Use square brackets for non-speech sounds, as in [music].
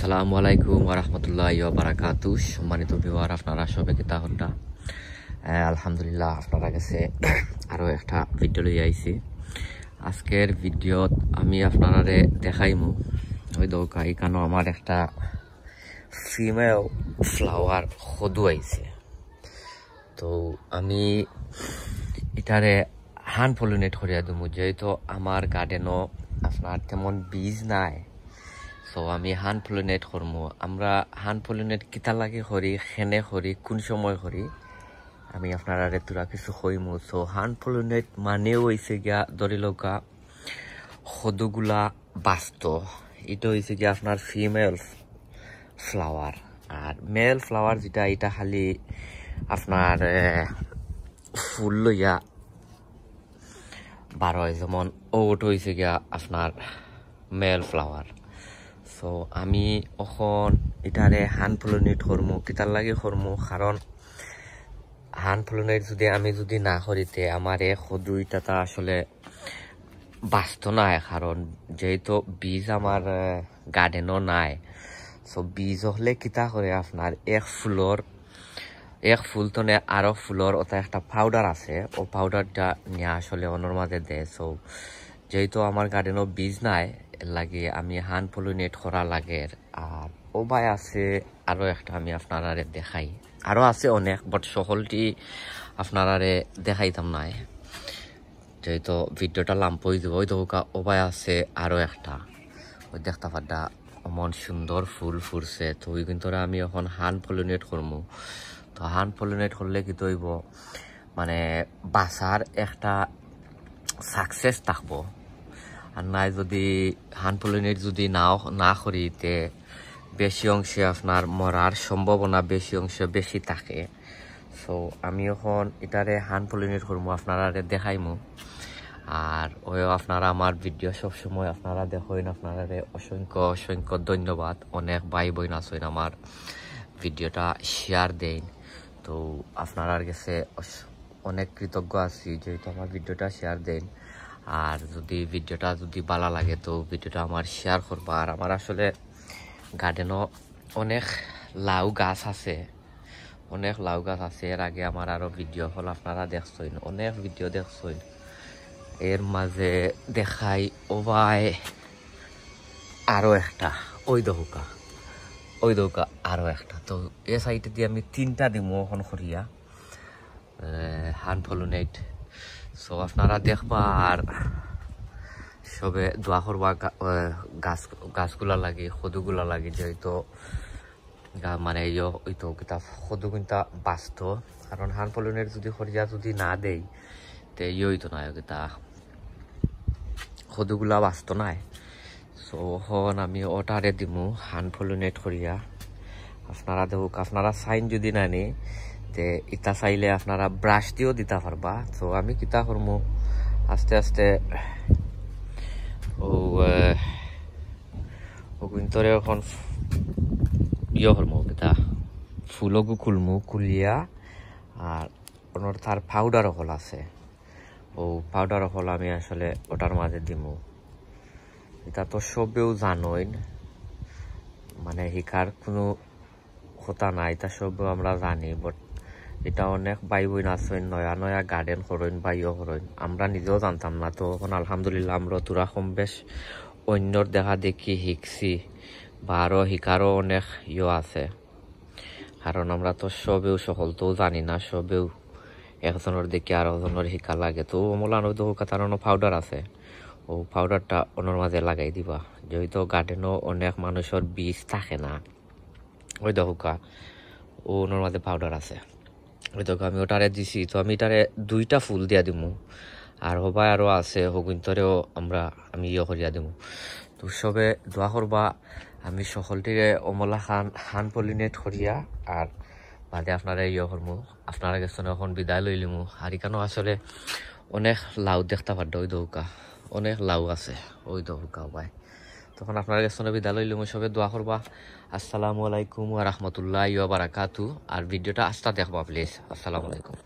আসসালামু আলাইকুম রহমতুল্লাহ বারাকাতু সম্মানিত বিওয়ার আপনারা সবে কিতা হল্লা আলহামদুলিল্লাহ, আপনারা কাছে [clears throat] আরও একটা ভিডিও লই আইছি। আজকের ভিডিওত আমি আপনারা দেখাইমু। ওই দৌকা এখানে আমার একটা ফিমেল ফ্লাওয়ার সদু আইছে। তো আমি এটারে হান পলিনেট করিয়া দিমু। যেহেতু আমার গার্ডেনও আপনার তেমন বীজ নাই। সো আমি হান পলিনেট করমু। আমরা হান পলিনেট কিতা লাগে করি, খেনে করি, কোন সময় করি, আমি আপনারা তোরা কিছু কইমু। সো হান পলিনেট মানেও হয়েছে গিয়া ধরি লৌকা সদুগুলা বাস্ত। এটা হয়েছে গিয়া আপনার ফিমেল ফ্লাওয়ার আর মেল ফ্লাওয়ার যেটা, এটা খালি আপনার ফুল লইয়া বার যেমন ওট হয়েছে গিয়া আপনার মেল ফ্লাওয়ার সো আমি অখন এটারে হান ফুলনি ধরমু কিতার লাগে করমু কারণ হান ফুলনির যদি আমি যদি না করিতে আমার এ সদু ইটা আসলে বাস্ত নাই কারণ যেহেতু বীজ আমার গার্ডেনও নাই। সো বীজ হলে কিতা করে আপনার এক ফুলর এক ফুল তনে আরও ফুলর ওটা একটা পাউডার আছে, ও পাউডারটা নিয়ে আসলে অন্যর মাঝে দেয় সো যেহেতু আমার গার্ডেনও বীজ নাই লাগে, আমি হান পলিনেট করা লাগে। আর ও ভাই আছে আরও একটা আমি আপনারা দেখাই। আরও আছে অনেক বাট সকলটি আপনারা দেখাইতাম নাই। যেহেতু ভিডিওটা লাম্পই দিব ওই দৌকা ও ভাই আছে আরও একটা। ওই দেখতে পাড্ডা অমন সুন্দর ফুল ফুরছে তো ওই কিন্তু আমি এখন হান পলিনেট করব তো হান পলিনেট করলে কি তৈব মানে বাসার একটা সাকসেস থাকব। আর নাই যদি হান যদি নাও, না করিতে বেশি অংশে আপনার মরার সম্ভাবনা বেশি অংশে বেশি থাকে। সো আমি এখন এটারে হান পলিনেট করব আপনারা দেখাইমু। আর ওই আপনারা আমার ভিডিও সবসময় আপনারা দেখেন আপনারা অসংখ্য অসংখ্য ধন্যবাদ। অনেক ভাই বোন আছেন আমার। ভিডিওটা শেয়ার দেন। তো আপনার কাছে অনেক কৃতজ্ঞ আছি যেহেতু আমার ভিডিওটা শেয়ার দেন। আর যদি ভিডিওটা যদি ভালো লাগে, তো ভিডিওটা আমার শেয়ার করবা। আর আমার আসলে গার্ডেনও অনেক লাউ গাছ আছে। অনেক লাউ গাছ আছে। এর আগে আমার আরও ভিডিও হল, আপনারা দেখছেন। অনেক ভিডিও দেখছেন। এর মাঝে দেখাই ওবাই আরও একটা। ওই দৌকা ওই দৌকা আরও একটা। তো এ সাইডে দিয়ে আমি তিনটা দিমু এখন করিয়া। হান সো আপনারা দেখবা আর সবে দোয়া করবা গাছ, গাছগুলা লাগে, সদুগুলা লাগে যেহেতু মানে ইয় ওই তো কিতা সদু কিন্তু বাস্ত। কারণ হান ফলুনের যদি সরিয়া যদি না দেই, তে ইয়ে হইতো না কিতা। সদুগুলা বাস্ত নাই। সো হন আমি ওটারে দিমু হান ফলুনেট করিয়া আপনারা দেখুক আপনারা সাইন যদি নানি তে ইটা চাইলে আপনারা ব্রাশ দিয়েও দিতে পারবা। তো আমি কিতা করমু? আস্তে আস্তে, ও কিন্তু এখন ইয়ে করমু কিতা? ফুলকু খুলমু, খুলিয়া, আর ওনার তার পাউডার হল আছে। ও পাউডার হল আমি আসলে ওটার মাঝে দিমু। এটা তো সবেও জানোই মানে শিকার কোনো কথা নাই তা সবেও আমরা জানি বাট এটা অনেক বাই বই আছেন নয়া নয়া গার্ডেন করেন বাইও করেন আমরা নিজেও জানতাম না তো, এখন আলহামদুলিল্লাহ আমরা তোরা কম বেশ অন্যর দেখা দেখি শিখছি বা আরও শিকারও অনেক ইয়ে আছে। কারণ আমরা তো সবেও সকল তো জানি না সবেও একজনের দেখি আর একজনের শিকা লাগে। তো অমলানো তো কাতারও পাউডার আছে। ও পাউডারটা অন্যর মাঝে লাগাই দিবা। যেহেতু গার্ডেনও অনেক মানুষের বীজ থাকে না। ওই দহকা ও ওনার মাঝে পাউডার আছে। ওই তো আমি ওটারে দিছি, তো আমি এটারে দুইটা ফুল দিয়া দিমু। আর হবাই আরও আছে, হগুন্তরেও আমরা, আমি ইয়ে করিয়া দিমু। তো সবে দোয়া করবা, আমি সকলটিরে অমলা খান হান পলিনেট করিয়া, আর বাদে আপনারা ইয়ে করমু। আপনারা গেছেন এখন বিদায় লই লিমু। আর এখানেও আসলে অনেক লাউ দেখতে পারদ, ওই দৌকা। অনেক লাউ আছে, ওই দৌকা ভাই তখন আপনার কাছে বিদায় লইলে সবে দোয়া করবা। আসসালামু আলাইকুম রহমতুল্লাহ বারাকাতু আর ভিডিওটা আস্তা দেখবা প্লিজ আসসালামু আলাইকুম।